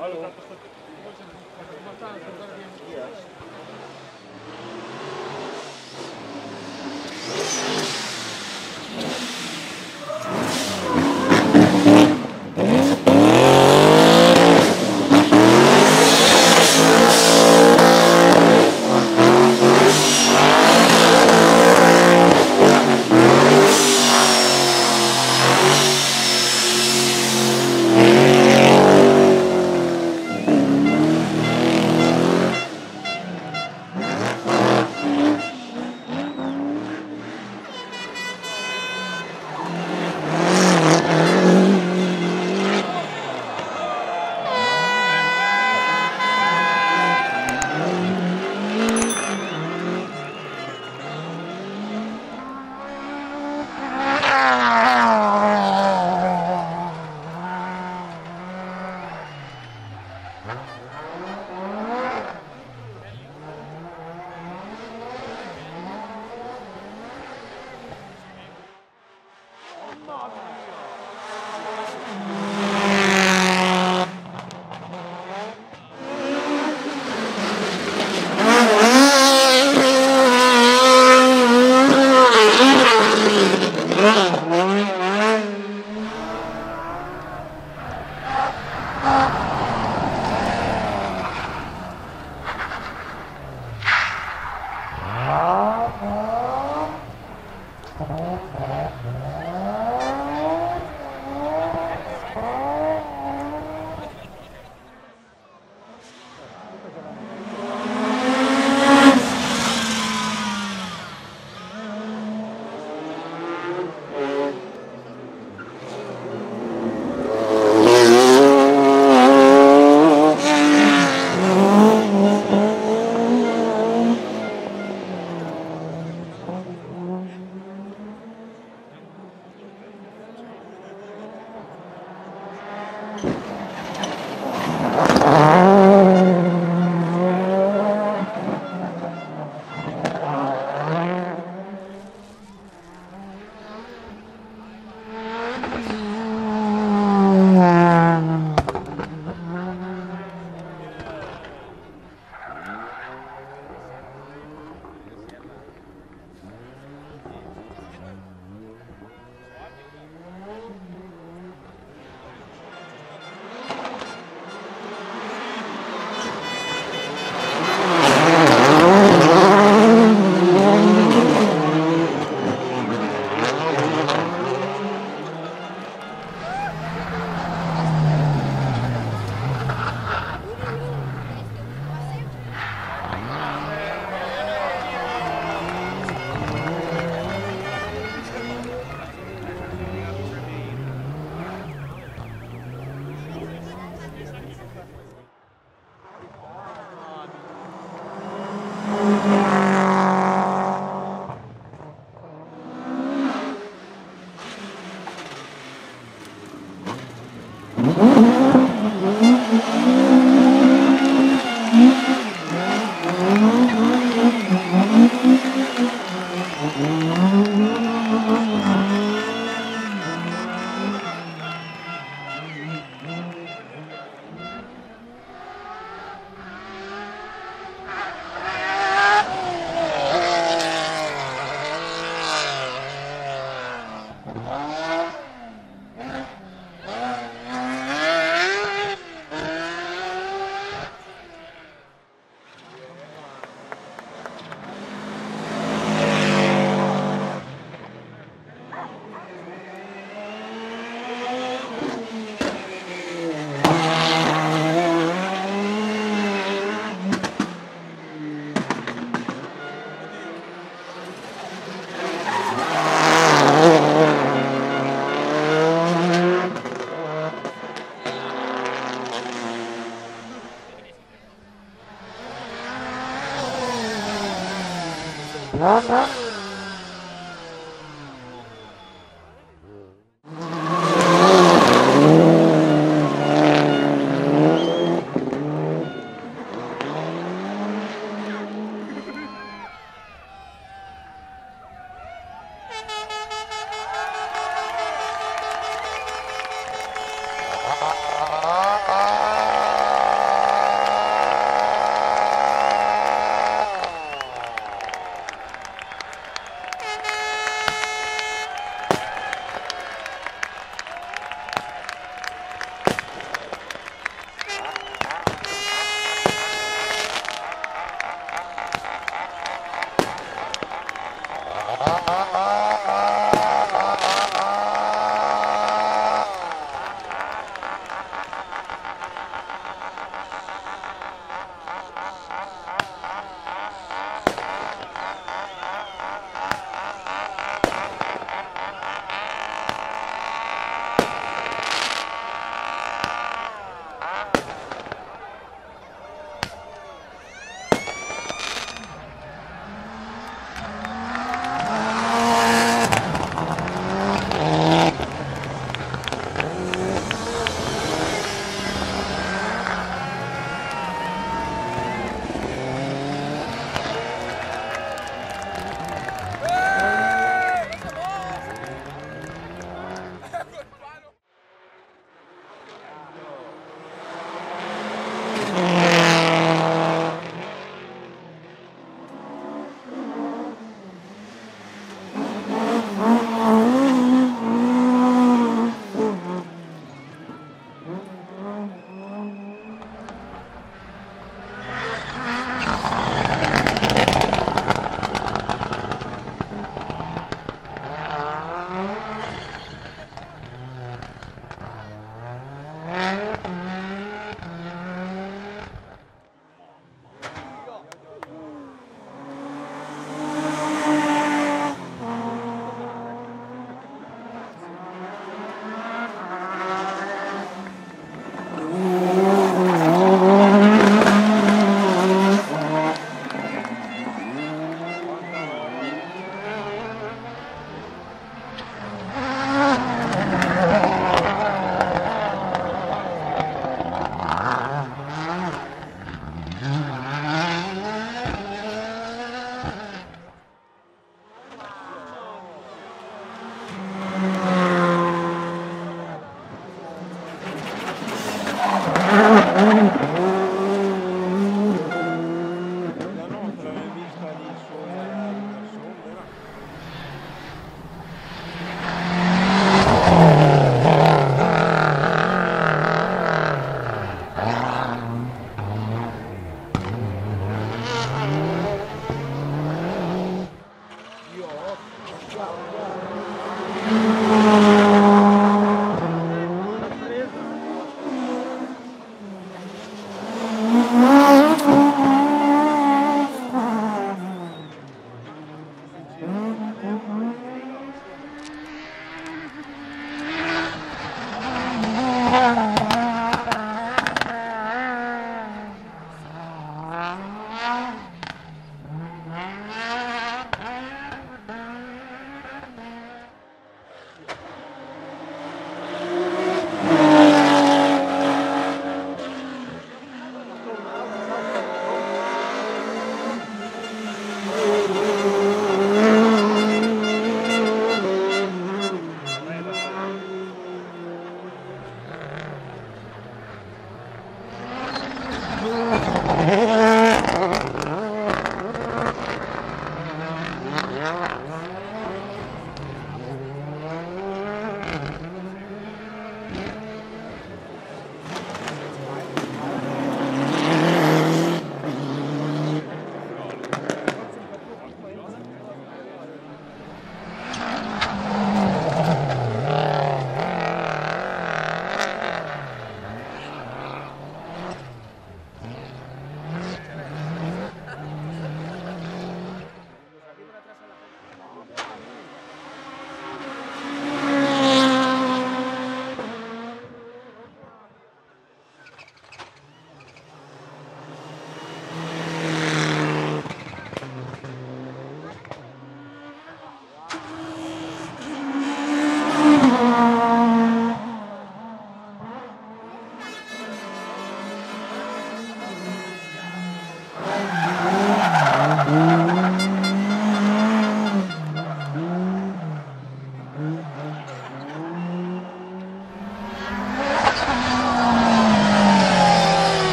ale... Ah! ah, ah, ah.